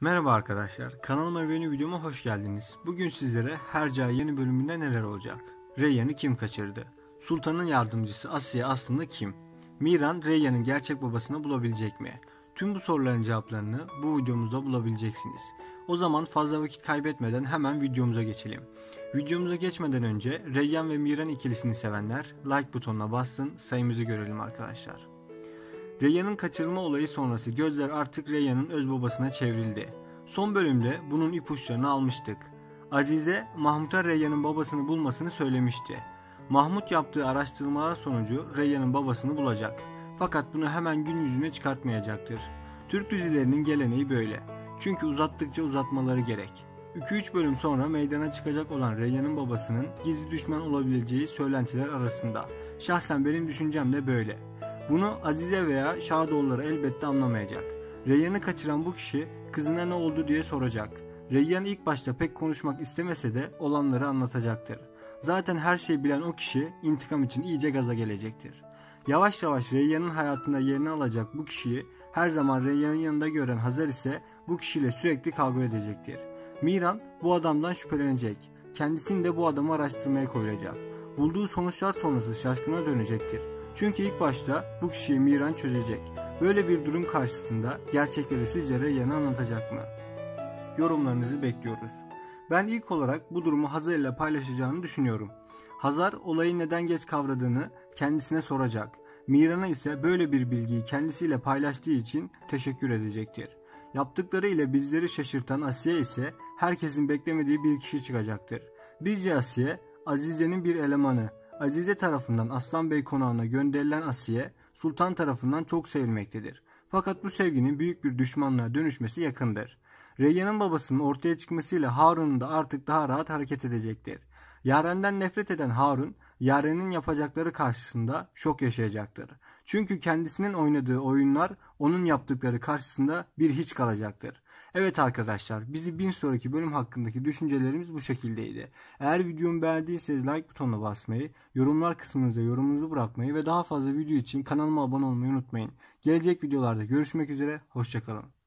Merhaba arkadaşlar, kanalıma yeni videoma hoş geldiniz. Bugün sizlere Hercai yeni bölümünde neler olacak? Reyyan'ı kim kaçırdı? Sultanın yardımcısı Asya aslında kim? Miran, Reyyan'ın gerçek babasını bulabilecek mi? Tüm bu soruların cevaplarını bu videomuzda bulabileceksiniz. O zaman fazla vakit kaybetmeden hemen videomuza geçelim. Videomuza geçmeden önce Reyyan ve Miran ikilisini sevenler like butonuna bassın sayımızı görelim arkadaşlar. Reyyan'ın kaçırılma olayı sonrası gözler artık Reyyan'ın öz babasına çevrildi. Son bölümde bunun ipuçlarını almıştık. Azize, Mahmut'a Reyyan'ın babasını bulmasını söylemişti. Mahmut yaptığı araştırmalar sonucu Reyyan'ın babasını bulacak. Fakat bunu hemen gün yüzüne çıkartmayacaktır. Türk dizilerinin geleneği böyle. Çünkü uzattıkça uzatmaları gerek. 2-3 bölüm sonra meydana çıkacak olan Reyyan'ın babasının gizli düşman olabileceği söylentiler arasında. Şahsen benim düşüncem de böyle. Bunu Azize veya Şadoğulları elbette anlamayacak. Reyyan'ı kaçıran bu kişi kızına ne oldu diye soracak. Reyyan ilk başta pek konuşmak istemese de olanları anlatacaktır. Zaten her şeyi bilen o kişi intikam için iyice gaza gelecektir. Yavaş yavaş Reyyan'ın hayatında yerini alacak bu kişiyi her zaman Reyyan'ın yanında gören Hazar ise bu kişiyle sürekli kavga edecektir. Miran bu adamdan şüphelenecek. Kendisini de bu adamı araştırmaya koyacak. Bulduğu sonuçlar sonrası şaşkına dönecektir. Çünkü ilk başta bu kişiyi Miran çözecek. Böyle bir durum karşısında gerçekleri sizce Reyyan'a anlatacak mı? Yorumlarınızı bekliyoruz. Ben ilk olarak bu durumu Hazar ile paylaşacağını düşünüyorum. Hazar olayı neden geç kavradığını kendisine soracak. Miran'a ise böyle bir bilgiyi kendisiyle paylaştığı için teşekkür edecektir. Yaptıkları ile bizleri şaşırtan Asiye ise herkesin beklemediği bir kişi çıkacaktır. Bizce Asiye, Azize'nin bir elemanı. Azize tarafından Aslan Bey konağına gönderilen Asiye, Sultan tarafından çok sevilmektedir. Fakat bu sevginin büyük bir düşmanlığa dönüşmesi yakındır. Reyyan'ın babasının ortaya çıkmasıyla Harun'un da artık daha rahat hareket edecektir. Yaren'den nefret eden Harun, Yaren'in yapacakları karşısında şok yaşayacaktır. Çünkü kendisinin oynadığı oyunlar onun yaptıkları karşısında bir hiç kalacaktır. Evet arkadaşlar bizi bir sonraki bölüm hakkındaki düşüncelerimiz bu şekildeydi. Eğer videomu beğendiyseniz like butonuna basmayı, yorumlar kısmınıza yorumunuzu bırakmayı ve daha fazla video için kanalıma abone olmayı unutmayın. Gelecek videolarda görüşmek üzere, hoşçakalın.